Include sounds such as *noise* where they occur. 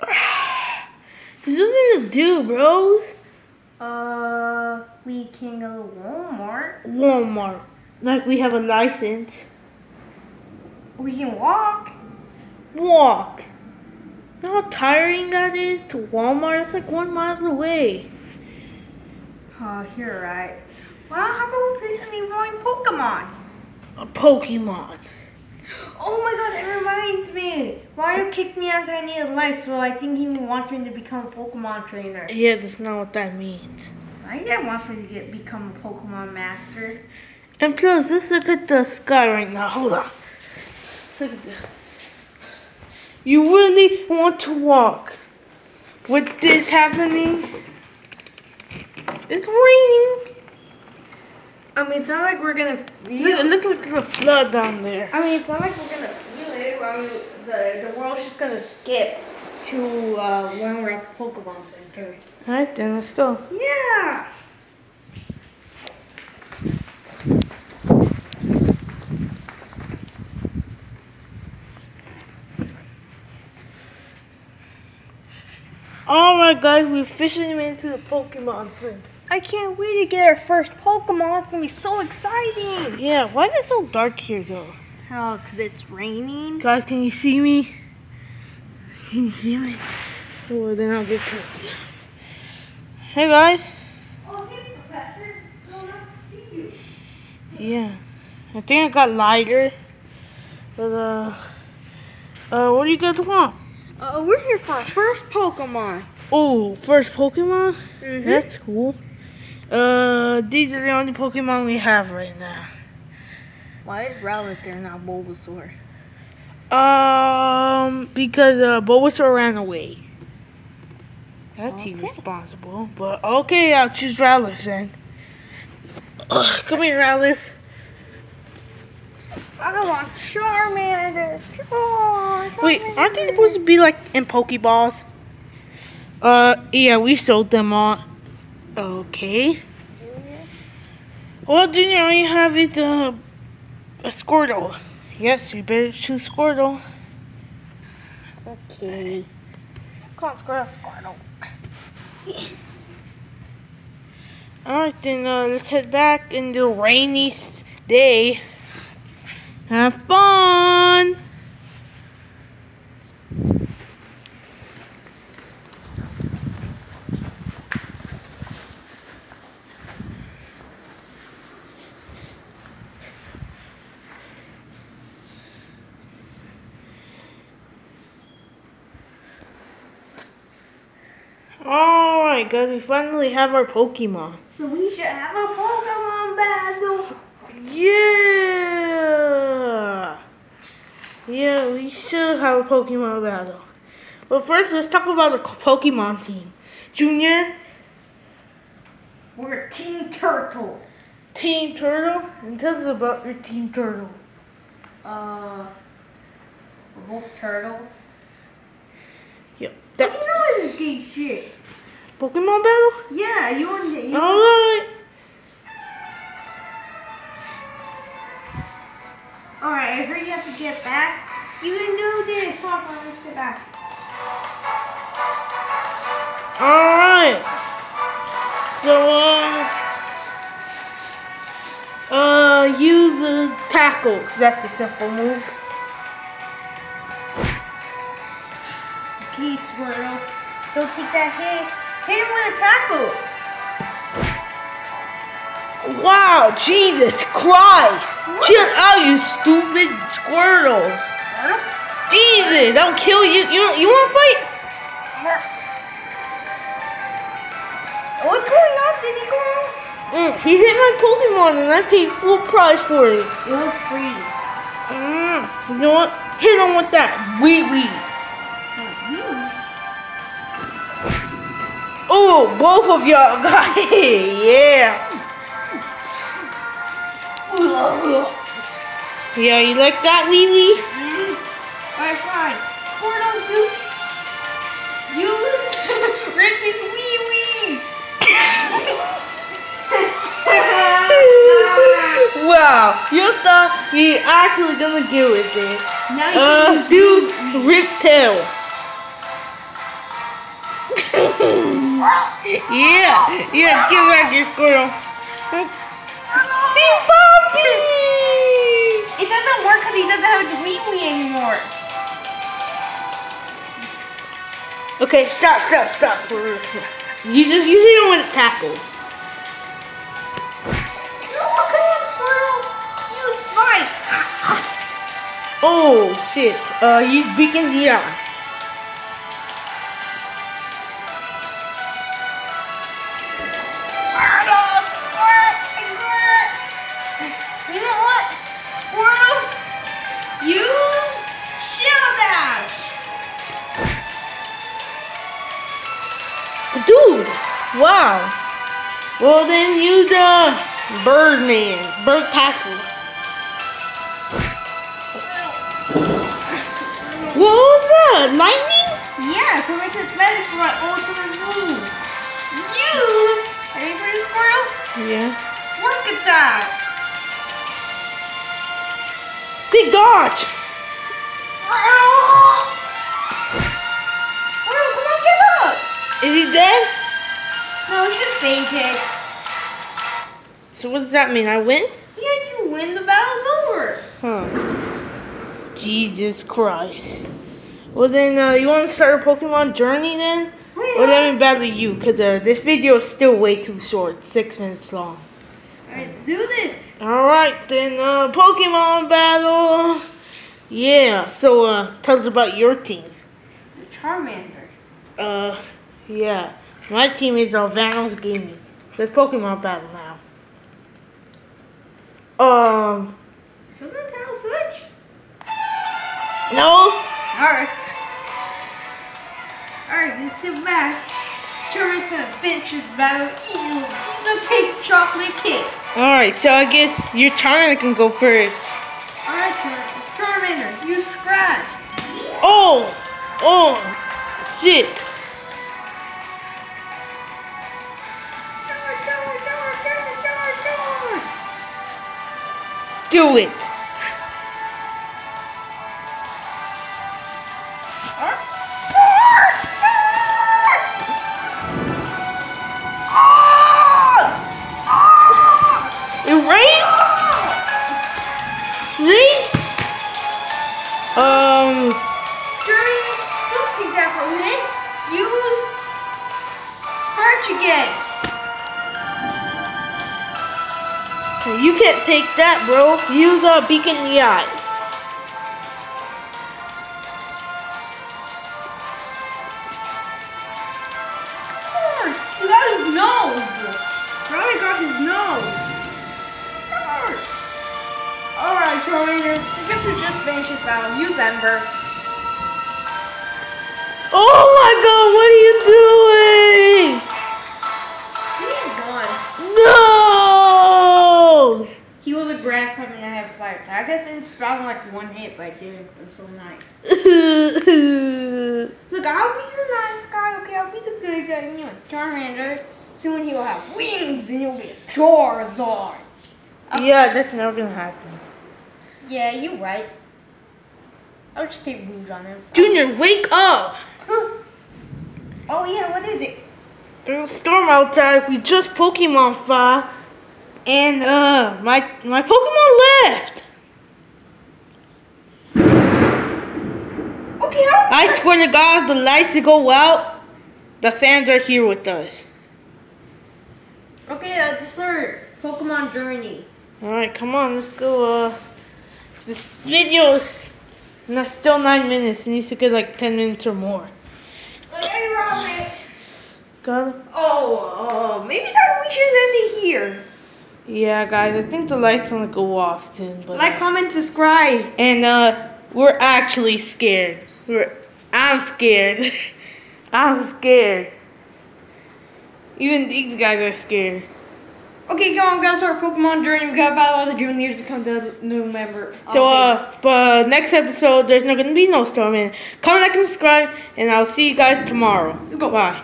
*sighs* There's nothing to do, bros. Uh, we can go to Walmart. Walmart. Like we have a license. We can walk. Walk. You know how tiring that is to Walmart? It's like one mile away. Oh, you're right. Well, how about we play some drawing Pokemon? A Pokemon. Oh my god, that reminds me. Mario kicked me out I needed life, so I think he wants me to become a Pokemon trainer. Yeah, that's not what that means. I didn't want me to get become a Pokemon master. And plus, let's look at the sky right now. Hold on. Look at that. You really want to walk with this happening? It's raining. I mean, it's not like we're gonna feel it looks like there's a flood down there. I mean, it's not like we're gonna feel it. I mean, the, the world's just gonna skip to uh, when we're at the Pokemon Center. Alright then, let's go. Yeah! Alright guys, we officially made it to the Pokemon Center. I can't wait to get our first Pokemon. It's gonna be so exciting. Yeah, why is it so dark here though? Oh, because it's raining. Guys, can you see me? Can you see me? Oh, then I'll get close. Hey guys. Oh, hey, Professor. So nice to see you. Yeah. I think I got lighter. But, uh, uh, what do you guys want? Uh, we're here for our first Pokemon. Oh, first Pokemon? Mhm. That's cool. Uh, these are the only Pokemon we have right now. Why is Rowlet there, not Bulbasaur? Um, because, uh, Bulbasaur ran away. That's Okay. irresponsible. But, okay, I'll choose Rowlet then. Ugh, come here, Rowlet. I don't want Charmander. Oh, Wait, aren't they supposed to be like in Pokeballs? Uh, yeah, we sold them all. Okay. Well, Junior, all you have is uh, a Squirtle. Yes, you better choose Squirtle. Okay. Come on, Squirtle, Squirtle. Alright, then uh, let's head back in the rainy day. Have fun! Guys, we finally have our Pokemon. So we should have a Pokemon battle. Yeah! Yeah, we should have a Pokemon battle. But first, let's talk about the Pokemon team. Junior, We're Team Turtle. Team Turtle, and tell us about your Team Turtle. Uh, we're both turtles. Yep. What That do you know this gay shit? Pokemon battle? Yeah, you want to. Alright. Alright, I heard you have to get back. You can do this. Papa, let's get back. Alright. So, uh, uh, use the tackle. That's a simple move. Okay, Squirtle. Don't take that hit. Hit him with a tackle. Wow, Jesus Christ! Chill out, you stupid Squirtle! Jesus, I'll kill you. You you want to fight? What's going on? Did he go on? Mm, he hit my Pokemon and I paid full price for it. It was free. Mm, you know what? Hit him with that wee wee. Oh, both of y'all got it. Yeah. Yeah, you like that wee wee? Alright, fine. Squirtle, use. Use. Rip his wee wee. *laughs* wow, you thought you actually gonna get with it. Now you Uh, use dude, rip tail. *laughs* yeah, yeah, give back your squirrel. See, Poppy! It doesn't work because he doesn't have his wee wee anymore. Okay, stop, stop, stop. You just you hit him with a tackle. No, come on, squirrel. You fight. Oh shit. Uh, he's beacon the eye. Well then use the Birdman. Bird tackle. What was that? Lightning? Yeah, to make it better for my ultimate move. Use. Ready for this, Squirtle? Yeah. Look at that. Quick dodge! Squirtle, come on, get up. Is he dead? No, she fainted. So what does that mean? I win? Yeah, you win. The battle's over. Huh. Jesus Christ. Well then, uh, you want to start a Pokemon journey then? Or let me battle you, because uh, this video is still way too short. Six minutes long. Alright, let's do this. Alright then, uh, Pokemon battle. Yeah, so uh, tell us about your team. The Charmander. Uh, yeah. My team is uh, Vanos Gaming. Let's Pokemon battle now. Um, Something kind of switch. no? Alright. Alright, let's get back. Charmander's gonna finish his battle. Ew, cake, chocolate cake. Alright, so I guess your Charmander can go first. Alright, Char- Charmander, you scratch. Oh! Oh! Shit! Do it! Um, Jerry, don't take that from me. Use again. You can't take that, bro. Use a beacon in the eye. Charge, got his nose. Got his nose. Alright, Charmander, I guess we just this battle. Use Ember. Oh my god, what are you doing? Type. I could have finished battle like one hit, but I didn't. I'm so nice. Look, I'll be the nice guy, okay? I'll be the good guy. You know, Charmander. Soon he will have wings and you'll be a Charizard. yeah, that's never gonna happen. Yeah, you right. I'll just take moves on him. Junior, wake up! *gasps* Oh yeah, what is it? There's a storm outside. We just Pokemon fought, and uh, my my Pokemon left. Okay, swear to the lights go out. The fans are here with us. Okay, uh, the third Pokemon Journey. All right, come on, let's go. Uh, this video, not still nine minutes. It needs to get like ten minutes or more. Okay, Robin. Got? Oh, uh, maybe that we should end it here. Yeah, guys, I think the lights gonna go off soon. But Like, comment, subscribe. and uh, we're actually scared. We're I'm scared. *laughs* I'm scared. Even these guys are scared. Okay, come on, we gotta start Pokemon Journey. We gotta battle all the juniors to become the new member. So uh, but next episode there's not gonna be no storm. And comment, like, and subscribe, and I'll see you guys tomorrow. Let's go. Bye.